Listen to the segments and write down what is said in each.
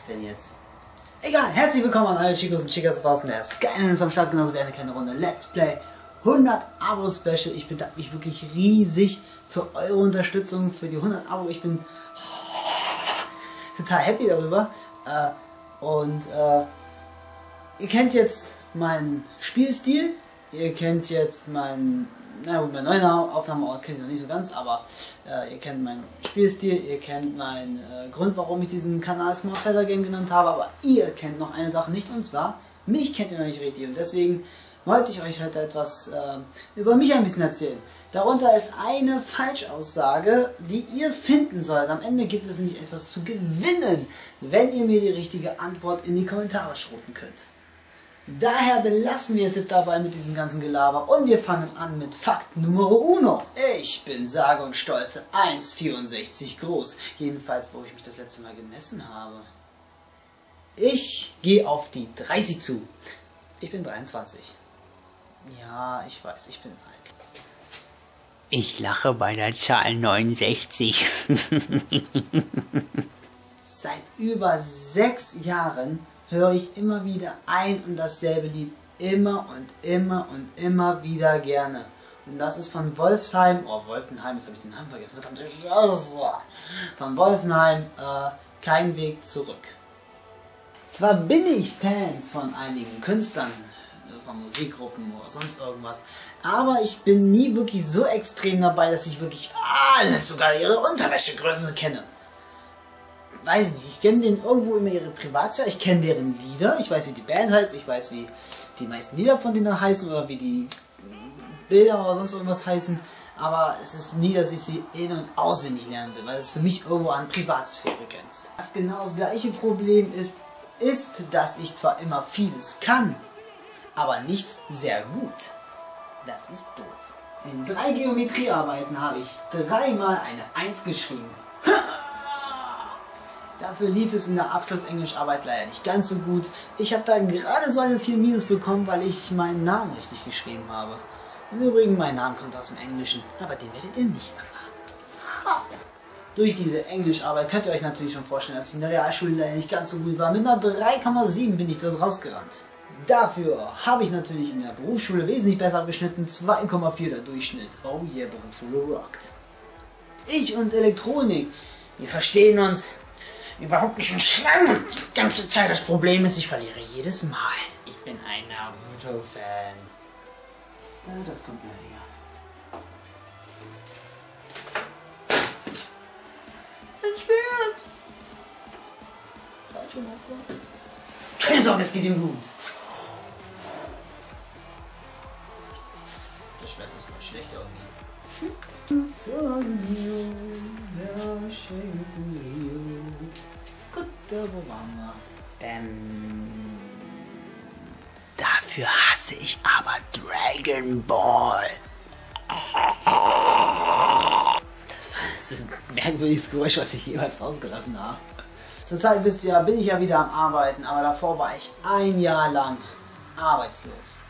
Das denn jetzt? Egal, herzlich willkommen an alle Chicos und Chicas da draußen. Der Skyline ist am Start, genauso wie eine kleine Runde Let's Play 100 Abo Special. Ich bedanke mich wirklich riesig für eure Unterstützung, für die 100 Abo. Ich bin total happy darüber. Äh, und äh, ihr kennt jetzt meinen Spielstil. Ihr kennt jetzt meinen, na gut, meinen neuen Aufnahmeort kennt ihr noch nicht so ganz, aber äh, ihr kennt meinen Spielstil, ihr kennt meinen äh, Grund, warum ich diesen Kanal Smart Feather Game genannt habe, aber ihr kennt noch eine Sache nicht und zwar, mich kennt ihr noch nicht richtig und deswegen wollte ich euch heute etwas äh, über mich ein bisschen erzählen. Darunter ist eine Falschaussage, die ihr finden sollt. Am Ende gibt es nämlich etwas zu gewinnen, wenn ihr mir die richtige Antwort in die Kommentare schroten könnt. Daher belassen wir es jetzt dabei mit diesem ganzen Gelaber und wir fangen an mit Fakt Nummer uno. Ich bin sage und stolze 1,64 groß. Jedenfalls, wo ich mich das letzte Mal gemessen habe. Ich gehe auf die 30 zu. Ich bin 23. Ja, ich weiß, ich bin alt. Ich lache bei der Zahl 69. Seit über sechs Jahren höre ich immer wieder ein und dasselbe Lied immer und immer und immer wieder gerne. Und das ist von Wolfsheim, oh Wolfenheim, jetzt habe ich den Namen vergessen, verdammt, von Wolfenheim, äh, Kein Weg zurück. Zwar bin ich Fans von einigen Künstlern, äh, von Musikgruppen oder sonst irgendwas, aber ich bin nie wirklich so extrem dabei, dass ich wirklich alles, sogar ihre Unterwäschegröße kenne weiß nicht, ich kenne denen irgendwo immer ihre Privatsphäre, ich kenne deren Lieder, ich weiß, wie die Band heißt, ich weiß, wie die meisten Lieder von denen heißen oder wie die Bilder oder sonst irgendwas heißen, aber es ist nie, dass ich sie in- und auswendig lernen will, weil es für mich irgendwo an Privatsphäre grenzt. Was genau das gleiche Problem ist, ist, dass ich zwar immer vieles kann, aber nichts sehr gut. Das ist doof. In drei Geometriearbeiten habe ich dreimal eine 1 geschrieben. Dafür lief es in der Abschlussenglischarbeit leider nicht ganz so gut. Ich habe da gerade so eine 4 Minus bekommen, weil ich meinen Namen richtig geschrieben habe. Im Übrigen, mein Name kommt aus dem Englischen, aber den werdet ihr nicht erfahren. Durch diese Englischarbeit könnt ihr euch natürlich schon vorstellen, dass ich in der Realschule leider nicht ganz so gut war. Mit einer 3,7 bin ich dort rausgerannt. Dafür habe ich natürlich in der Berufsschule wesentlich besser abgeschnitten. 2,4 der Durchschnitt. Oh yeah, Berufsschule rockt. Ich und Elektronik, wir verstehen uns überhaupt nicht im Schlang. Die ganze Zeit das Problem ist, ich verliere jedes Mal. Ich bin ein Naruto-Fan. Ja, das kommt mir her. Ein Schwert! Falsch schon aufgehört. Keine Sorge, es geht ihm gut. Das Schwert ist voll schlecht irgendwie. Wo waren wir? ähm, dafür hasse ich aber Dragon Ball. Das war das ist ein merkwürdiges Geräusch, was ich jemals rausgelassen habe. Zurzeit wisst ihr, bin ich ja wieder am Arbeiten, aber davor war ich ein Jahr lang arbeitslos.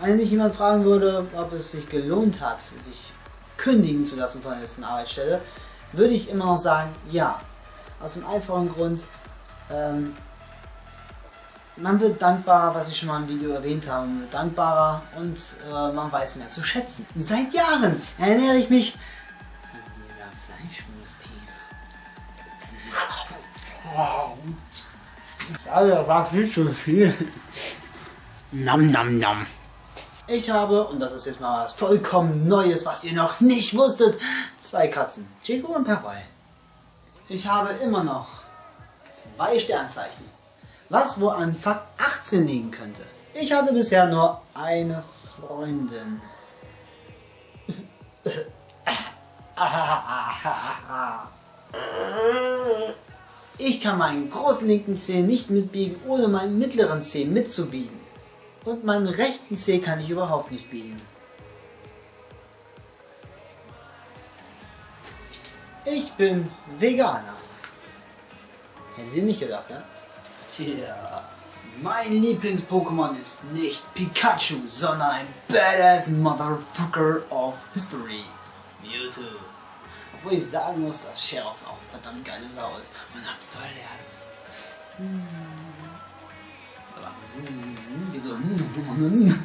Wenn mich jemand fragen würde, ob es sich gelohnt hat, sich kündigen zu lassen von der letzten Arbeitsstelle, würde ich immer noch sagen, ja. Aus dem einfachen Grund, ähm, man wird dankbarer, was ich schon mal im Video erwähnt habe, man wird dankbarer und äh, man weiß mehr zu schätzen. Seit Jahren ernähre ich mich an dieser Fleischwurst hier. Ja, das war viel zu viel. Nam nam nam. Ich habe, und das ist jetzt mal was vollkommen Neues, was ihr noch nicht wusstet, zwei Katzen. Chico und Hawaii. Ich habe immer noch zwei Sternzeichen. Was wo an Fakt 18 liegen könnte. Ich hatte bisher nur eine Freundin. Ich kann meinen großen linken Zeh nicht mitbiegen, ohne meinen mittleren Zeh mitzubiegen. Und meinen rechten Zeh kann ich überhaupt nicht biegen. Ich bin Veganer. Hätte ich nicht gedacht, ja? Tja, mein Lieblings-Pokémon ist nicht Pikachu, sondern ein Badass Motherfucker of History. Mewtwo. Obwohl ich sagen muss, dass Sherox auch verdammt geile Sau ist und Absolian ist. Hm. Aber, hm, wieso? Hm,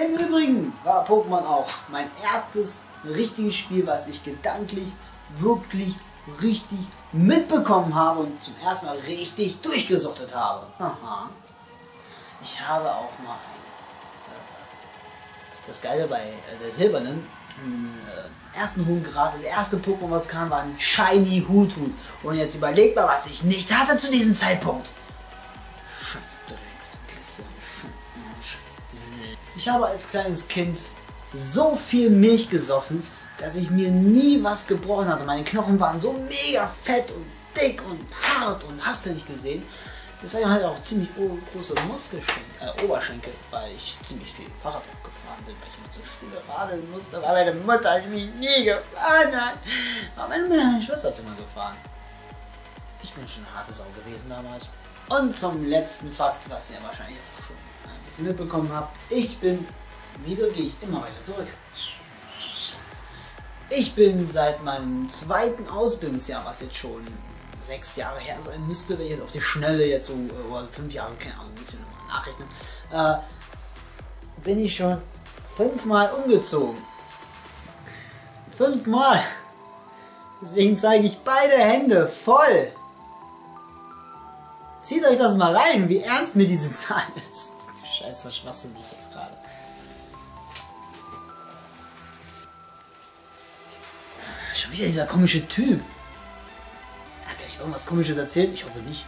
Im Übrigen war Pokémon auch mein erstes richtiges Spiel, was ich gedanklich wirklich richtig mitbekommen habe und zum ersten Mal richtig durchgesuchtet habe. Aha. Ich habe auch mal äh, das Geile bei äh, der Silbernen äh, ersten Hungras, das erste Pokémon, was kam, war ein Shiny Hutut. Und jetzt überlegt mal, was ich nicht hatte zu diesem Zeitpunkt. Ich habe als kleines Kind so viel Milch gesoffen, dass ich mir nie was gebrochen hatte. Meine Knochen waren so mega fett und dick und hart und hast du nicht gesehen. Deswegen ich auch ziemlich große Muskelschenkel, äh, Oberschenkel, weil ich ziemlich viel Fahrrad gefahren bin, weil ich immer zur Schule radeln musste. Aber meine Mutter hat mich nie gefahren. Hat. Aber meine, meine Schwester hat immer gefahren. Ich bin schon eine harte Sau gewesen damals. Und zum letzten Fakt, was ihr wahrscheinlich schon ein bisschen mitbekommen habt. Ich bin, wieder gehe ich immer weiter zurück. Ich bin seit meinem zweiten Ausbildungsjahr, was jetzt schon sechs Jahre her sein müsste, wenn ich jetzt auf die Schnelle jetzt so, äh, oder fünf Jahre, keine Ahnung, muss ich nochmal nachrechnen, äh, bin ich schon fünfmal umgezogen. Fünfmal! Deswegen zeige ich beide Hände voll. Zieht euch das mal rein, wie ernst mir diese Zahl ist. Scheiße, Schwachsinn ich jetzt gerade. Schon wieder dieser komische Typ. Hat er euch irgendwas komisches erzählt? Ich hoffe nicht.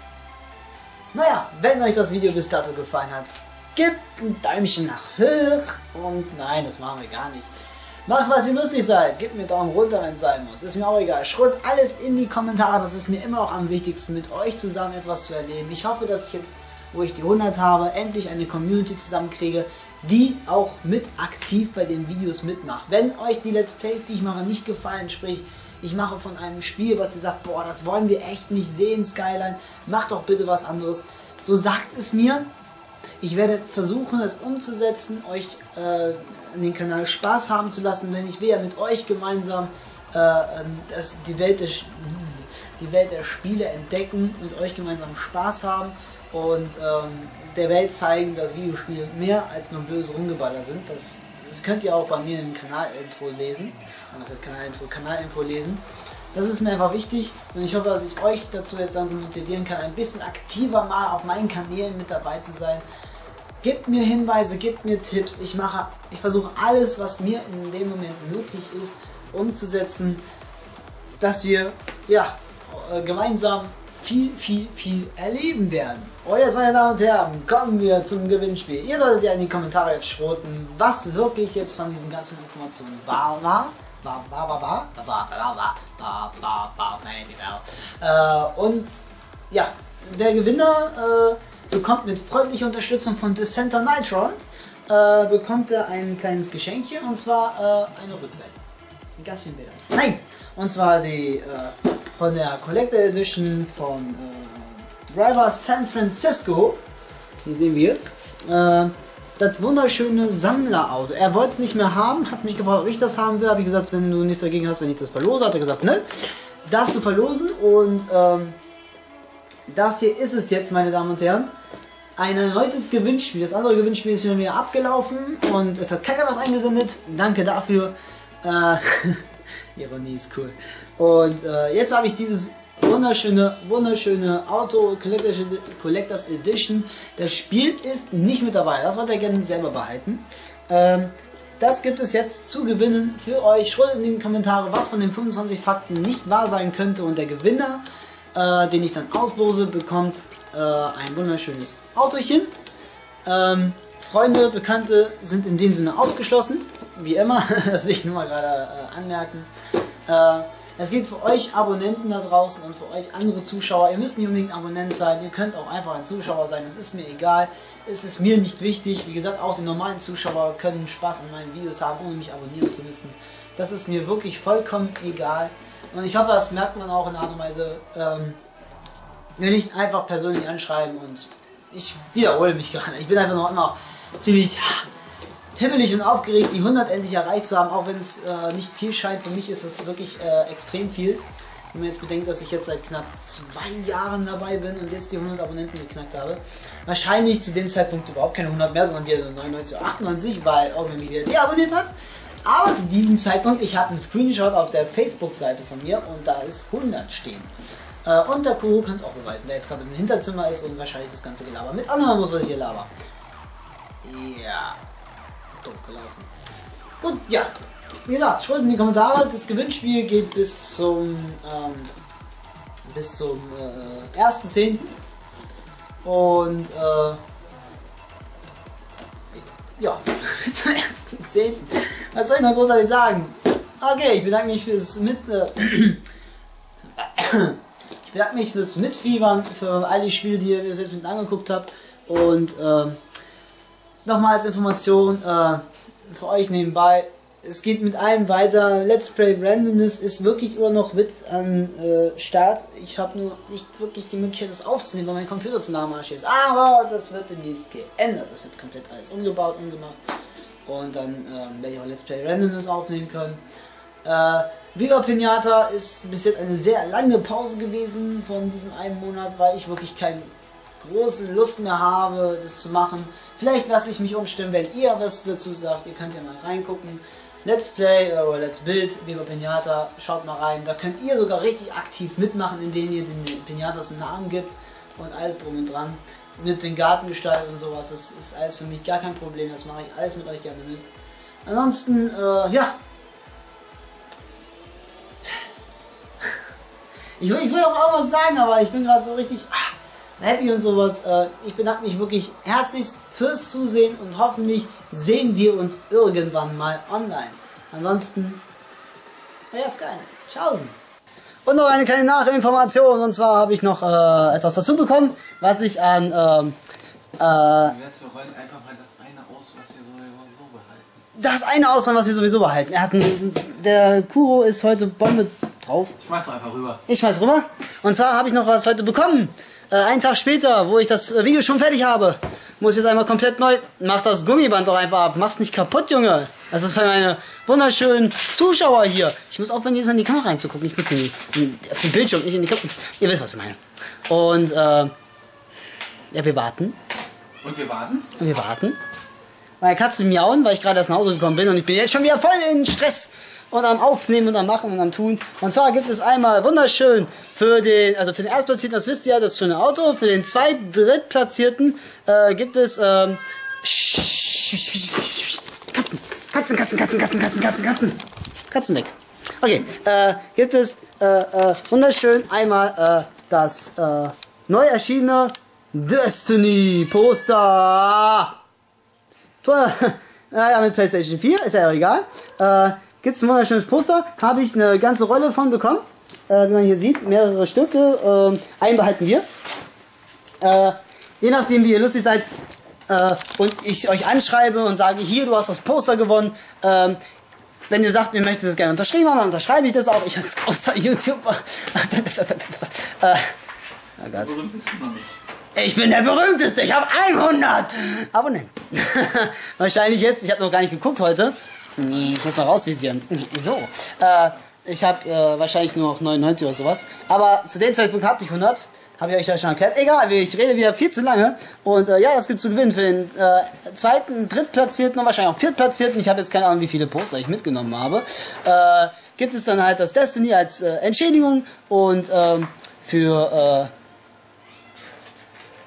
Naja, wenn euch das Video bis dato gefallen hat, gebt ein Däumchen nach hoch. Und nein, das machen wir gar nicht. Macht, was ihr lustig seid. Gebt mir Daumen runter, wenn es sein muss. Ist mir auch egal. Schreibt alles in die Kommentare. Das ist mir immer auch am wichtigsten, mit euch zusammen etwas zu erleben. Ich hoffe, dass ich jetzt, wo ich die 100 habe, endlich eine Community zusammenkriege, die auch mit aktiv bei den Videos mitmacht. Wenn euch die Let's Plays, die ich mache, nicht gefallen, sprich, ich mache von einem Spiel, was ihr sagt, boah, das wollen wir echt nicht sehen, Skyline, macht doch bitte was anderes. So sagt es mir. Ich werde versuchen, es umzusetzen, euch äh, an den Kanal Spaß haben zu lassen, denn ich will ja mit euch gemeinsam äh, ähm, das, die, Welt des, die Welt der Spiele entdecken, mit euch gemeinsam Spaß haben und ähm, der Welt zeigen, dass Videospiele mehr als nur böse Rumgeballer sind. Das, das könnt ihr auch bei mir im Kanalintro lesen. Was heißt Kanalintro? Kanalinfo lesen. Das ist mir einfach wichtig und ich hoffe, dass ich euch dazu jetzt langsam motivieren kann, ein bisschen aktiver mal auf meinen Kanälen mit dabei zu sein. Gebt mir Hinweise, gebt mir Tipps. Ich mache, ich versuche alles, was mir in dem Moment möglich ist, umzusetzen, dass wir ja äh, gemeinsam viel, viel, viel erleben werden. Und jetzt, meine Damen und Herren, kommen wir zum Gewinnspiel. Ihr solltet ja in die Kommentare jetzt schroten, was wirklich jetzt von diesen ganzen Informationen wahr war. War, war, war, war, war, war, war, war, war, war, war, äh, Und ja, der Gewinner äh, bekommt mit freundlicher Unterstützung von Dissenter Nitron äh, bekommt er ein kleines Geschenkchen und zwar äh, eine Rückseite. Mit ganz vielen Bildern. Nein! Und zwar die äh, von der Collector Edition von äh, Driver San Francisco. Hier sehen wir es. Äh, das wunderschöne Sammlerauto. Er wollte es nicht mehr haben, hat mich gefragt, ob ich das haben will. Habe ich gesagt, wenn du nichts dagegen hast, wenn ich das verlose, hat er gesagt, ne? Darfst du verlosen und ähm, das hier ist es jetzt, meine Damen und Herren. Ein erneutes Gewinnspiel. Das andere Gewinnspiel ist wieder abgelaufen und es hat keiner was eingesendet. Danke dafür. Äh, Ironie ist cool. Und äh, jetzt habe ich dieses wunderschöne, wunderschöne Auto Collectors Edition. Das Spiel ist nicht mit dabei. Das wollte er gerne selber behalten. Ähm, das gibt es jetzt zu gewinnen für euch. Schreibt in die Kommentare, was von den 25 Fakten nicht wahr sein könnte. Und der Gewinner, äh, den ich dann auslose, bekommt äh, ein wunderschönes Autochen. Ähm, Freunde, Bekannte sind in dem Sinne ausgeschlossen. Wie immer, das will ich nur mal gerade äh, anmerken. Äh, es geht für euch Abonnenten da draußen und für euch andere Zuschauer. Ihr müsst nicht unbedingt Abonnent sein, ihr könnt auch einfach ein Zuschauer sein, das ist mir egal. Es ist mir nicht wichtig. Wie gesagt, auch die normalen Zuschauer können Spaß an meinen Videos haben, ohne mich abonnieren zu müssen. Das ist mir wirklich vollkommen egal. Und ich hoffe, das merkt man auch in Art und Weise. Ähm, nicht einfach persönlich anschreiben und ich wiederhole mich gerade. Ich bin einfach noch immer ziemlich himmelig und aufgeregt, die 100 endlich erreicht zu haben, auch wenn es äh, nicht viel scheint. Für mich ist es wirklich äh, extrem viel. Wenn man jetzt bedenkt, dass ich jetzt seit knapp zwei Jahren dabei bin und jetzt die 100 Abonnenten geknackt habe. Wahrscheinlich zu dem Zeitpunkt überhaupt keine 100 mehr, sondern wieder nur 99 oder 98, weil irgendwer mich wieder deabonniert hat. Aber zu diesem Zeitpunkt, ich habe einen Screenshot auf der Facebook-Seite von mir und da ist 100 stehen. Äh, und der Kuro kann es auch beweisen, der jetzt gerade im Hinterzimmer ist und wahrscheinlich das ganze Gelaber mit anhören muss, was ich hier laber. Ja doof gelaufen. Gut, ja. Wie gesagt, schreibt in die Kommentare. Das Gewinnspiel geht bis zum ähm, bis zum äh, 1.10. Und äh, ja, bis zum 1.10. Was soll ich noch großartig sagen? Okay, ich bedanke mich fürs Mit... Äh, ich bedanke mich fürs Mitfiebern, für all die Spiele, die ihr jetzt mit angeguckt habt. Und äh, nochmal als Information äh, für euch nebenbei. Es geht mit allem weiter. Let's Play Randomness ist wirklich immer noch mit an äh, Start. Ich habe nur nicht wirklich die Möglichkeit, das aufzunehmen, weil mein Computer zu nah am Arsch ist. Aber das wird demnächst geändert. Das wird komplett alles umgebaut, umgemacht. Und dann äh, werde ich auch Let's Play Randomness aufnehmen können. Äh, Viva Pinata ist bis jetzt eine sehr lange Pause gewesen von diesem einen Monat, weil ich wirklich kein große Lust mehr habe, das zu machen. Vielleicht lasse ich mich umstimmen, wenn ihr was dazu sagt. Ihr könnt ja mal reingucken. Let's Play äh, oder Let's Build, Viva Pinata, schaut mal rein. Da könnt ihr sogar richtig aktiv mitmachen, indem ihr den Pinatas einen Namen gibt und alles drum und dran. Mit den Gartengestalten und sowas, das ist alles für mich gar kein Problem. Das mache ich alles mit euch gerne mit. Ansonsten, äh, ja. Ich will, ich will auch was sagen, aber ich bin gerade so richtig... Happy und sowas. Äh, ich bedanke mich wirklich herzlich fürs Zusehen und hoffentlich sehen wir uns irgendwann mal online. Ansonsten, ja, ist geil. Tschaußen. Und noch eine kleine Nachinformation, und zwar habe ich noch äh, etwas dazu bekommen, was ich an... Ähm, äh, Jetzt wir rollen einfach mal das eine aus, was wir sowieso behalten. Das eine aus, was wir sowieso behalten. Er hat ein, der Kuro ist heute Bombe drauf. Ich schmeiß doch einfach rüber. Ich schmeiß rüber. Und zwar habe ich noch was heute bekommen. Äh, einen Tag später, wo ich das äh, Video schon fertig habe, muss jetzt einmal komplett neu. Mach das Gummiband doch einfach ab. Mach's nicht kaputt, Junge. Das ist für meine wunderschönen Zuschauer hier. Ich muss aufhören, jedes Mal in die Kamera reinzugucken. Ich muss in die, in, auf den Bildschirm, nicht in die Kamera. Ihr wisst, was ich meine. Und, äh, ja, wir warten. Und wir warten? Und wir warten. Meine Katze miauen, weil ich gerade erst nach Hause gekommen bin und ich bin jetzt schon wieder voll in Stress und am Aufnehmen und am Machen und am Tun. Und zwar gibt es einmal wunderschön für den, also für den Erstplatzierten, das wisst ihr ja, das schöne Auto. Für den zweit Drittplatzierten äh, gibt es ähm, Katzen, Katzen, Katzen, Katzen, Katzen, Katzen, Katzen, Katzen. Katzen weg. Okay, äh, gibt es äh, äh, wunderschön einmal äh, das äh, neu erschienene Destiny Poster. Naja, mit PlayStation 4, ist ja egal. Äh, Gibt es ein wunderschönes Poster. Habe ich eine ganze Rolle von bekommen. Äh, wie man hier sieht, mehrere Stücke. Äh, einen behalten wir. Äh, je nachdem, wie ihr lustig seid äh, und ich euch anschreibe und sage, hier, du hast das Poster gewonnen. Ähm, wenn ihr sagt, ihr möchtet es gerne unterschrieben haben, dann unterschreibe ich das auch. Ich als großer YouTuber. äh, oh Gott. Warum bist du noch nicht? Ich bin der berühmteste. Ich habe 100 Abonnenten. Wahrscheinlich jetzt. Ich habe noch gar nicht geguckt heute. Ich muss mal rausvisieren. So. Äh, ich habe äh, wahrscheinlich nur noch 99 oder sowas. Aber zu dem Zeitpunkt hatte ich 100. Habe ich euch ja schon erklärt. Egal, ich rede wieder viel zu lange. Und äh, ja, das gibt zu gewinnen für den äh, zweiten, drittplatzierten und wahrscheinlich auch viertplatzierten. Ich habe jetzt keine Ahnung, wie viele Poster ich mitgenommen habe. Äh, gibt es dann halt das Destiny als äh, Entschädigung und ähm, für äh,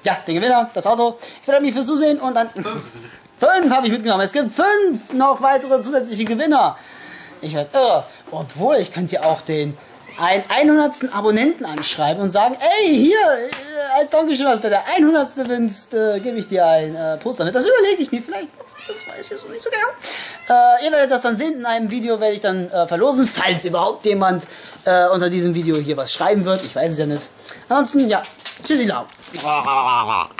ja, den Gewinner, das Auto. Ich bedanke mich fürs Zusehen und dann. Fünf habe ich mitgenommen. Es gibt fünf noch weitere zusätzliche Gewinner. Ich werde irre. Obwohl, ich könnte ja auch den ein 100. Abonnenten anschreiben und sagen, ey, hier, äh, als Dankeschön, dass du der 100. bist, äh, gebe ich dir ein äh, Poster mit. Das überlege ich mir vielleicht. Das weiß ich jetzt noch nicht so genau. Äh, ihr werdet das dann sehen. In einem Video werde ich dann äh, verlosen, falls überhaupt jemand äh, unter diesem Video hier was schreiben wird. Ich weiß es ja nicht. Ansonsten, ja. 自己老。哇哇哇哇